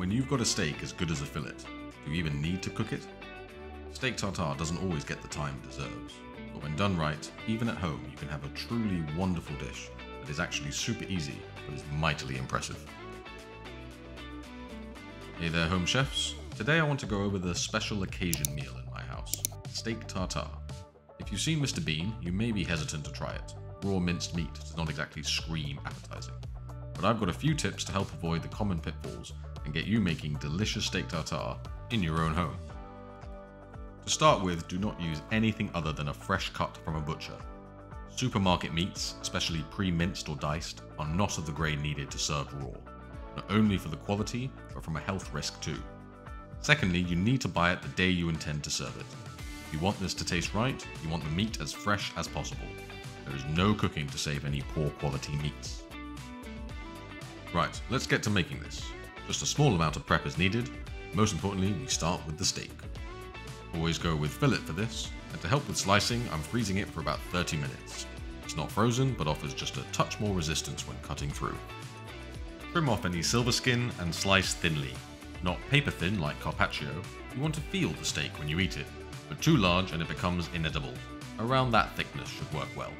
When you've got a steak as good as a fillet, do you even need to cook it? Steak tartare doesn't always get the time it deserves, but when done right, even at home, you can have a truly wonderful dish that is actually super easy but is mightily impressive. Hey there, home chefs. Today I want to go over the special occasion meal in my house steak tartare. If you've seen Mr. Bean, you may be hesitant to try it. Raw minced meat does not exactly scream appetizing. But I've got a few tips to help avoid the common pitfalls and get you making delicious steak tartare in your own home. To start with, do not use anything other than a fresh cut from a butcher. Supermarket meats, especially pre-minced or diced, are not of the grade needed to serve raw, not only for the quality, but from a health risk too. Secondly, you need to buy it the day you intend to serve it. If you want this to taste right, you want the meat as fresh as possible. There is no cooking to save any poor quality meats. Right, let's get to making this. Just a small amount of prep is needed. Most importantly, we start with the steak. Always go with fillet for this, and to help with slicing, I'm freezing it for about 30 minutes. It's not frozen, but offers just a touch more resistance when cutting through. Trim off any silver skin and slice thinly. Not paper thin like carpaccio, you want to feel the steak when you eat it, but too large and it becomes inedible. Around that thickness should work well.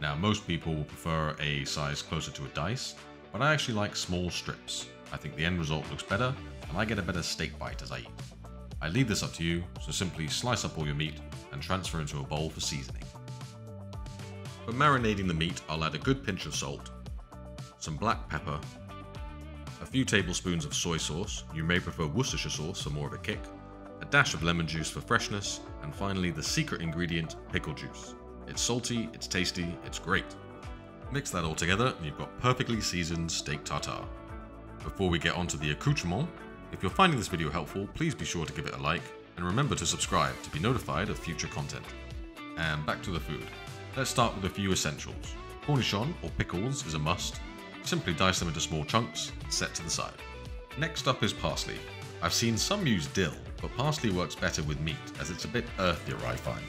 Now most people will prefer a size closer to a dice, but I actually like small strips. I think the end result looks better, and I get a better steak bite as I eat. I leave this up to you, so simply slice up all your meat and transfer into a bowl for seasoning. For marinating the meat, I'll add a good pinch of salt, some black pepper, a few tablespoons of soy sauce, you may prefer Worcestershire sauce for more of a kick, a dash of lemon juice for freshness, and finally the secret ingredient, pickle juice. It's salty, it's tasty, it's great. Mix that all together and you've got perfectly seasoned steak tartare. Before we get onto the accoutrement, if you're finding this video helpful, please be sure to give it a like, and remember to subscribe to be notified of future content. And back to the food. Let's start with a few essentials. Cornichon or pickles is a must. Simply dice them into small chunks and set to the side. Next up is parsley. I've seen some use dill, but parsley works better with meat as it's a bit earthier I find.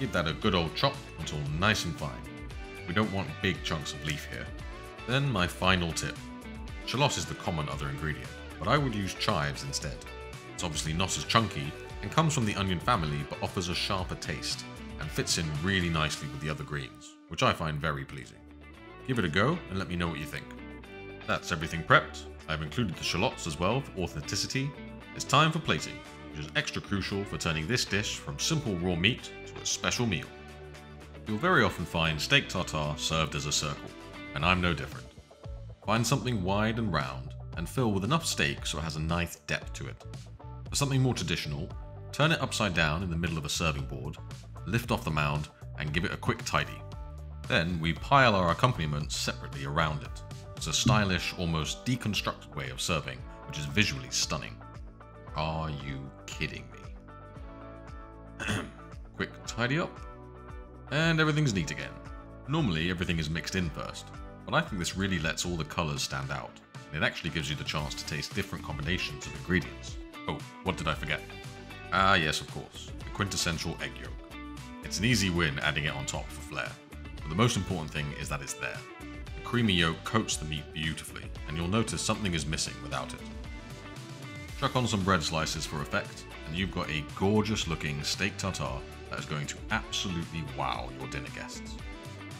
Give that a good old chop until nice and fine. We don't want big chunks of leaf here. Then my final tip. Shallot is the common other ingredient, but I would use chives instead. It's obviously not as chunky and comes from the onion family but offers a sharper taste and fits in really nicely with the other greens, which I find very pleasing. Give it a go and let me know what you think. That's everything prepped. I've included the shallots as well for authenticity. It's time for plating, which is extra crucial for turning this dish from simple raw meat to a special meal. You'll very often find steak tartare served as a circle, and I'm no different. Find something wide and round, and fill with enough steak so it has a nice depth to it. For something more traditional, turn it upside down in the middle of a serving board, lift off the mound, and give it a quick tidy. Then we pile our accompaniments separately around it. It's a stylish, almost deconstructed way of serving, which is visually stunning. Are you kidding me? quick tidy up, and everything's neat again. Normally everything is mixed in first, but I think this really lets all the colours stand out. And it actually gives you the chance to taste different combinations of ingredients. Oh, what did I forget? Ah yes, of course, the quintessential egg yolk. It's an easy win adding it on top for flair, but the most important thing is that it's there. The creamy yolk coats the meat beautifully, and you'll notice something is missing without it. Chuck on some bread slices for effect, and you've got a gorgeous looking steak tartare that is going to absolutely wow your dinner guests.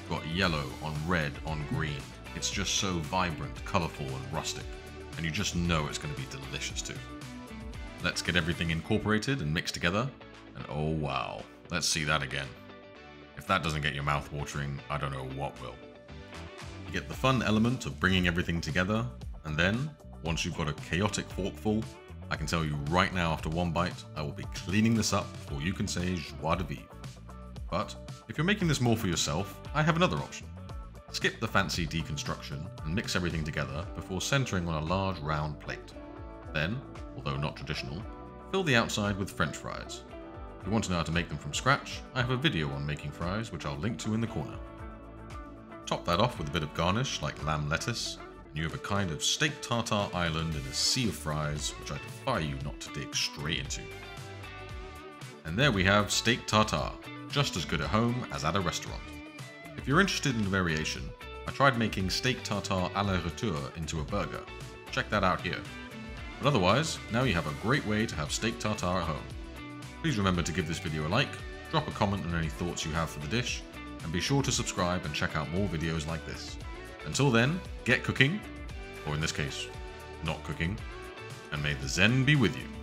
Got yellow on red on green. It's just so vibrant, colourful and rustic, and you just know it's going to be delicious too. Let's get everything incorporated and mixed together, and oh wow, let's see that again. If that doesn't get your mouth watering, I don't know what will. You get the fun element of bringing everything together, and then, once you've got a chaotic forkful, I can tell you right now after one bite, I will be cleaning this up before you can say joie de vivre. But if you're making this more for yourself, I have another option. Skip the fancy deconstruction and mix everything together before centering on a large round plate. Then, although not traditional, fill the outside with french fries. If you want to know how to make them from scratch, I have a video on making fries which I'll link to in the corner. Top that off with a bit of garnish like lamb lettuce and you have a kind of steak tartare island in a sea of fries, which I defy you not to dig straight into. And there we have steak tartare, just as good at home as at a restaurant. If you're interested in the variation, I tried making steak tartare aller-retour into a burger. Check that out here. But otherwise, now you have a great way to have steak tartare at home. Please remember to give this video a like, drop a comment on any thoughts you have for the dish, and be sure to subscribe and check out more videos like this. Until then, get cooking, or in this case, not cooking, and may the Zen be with you.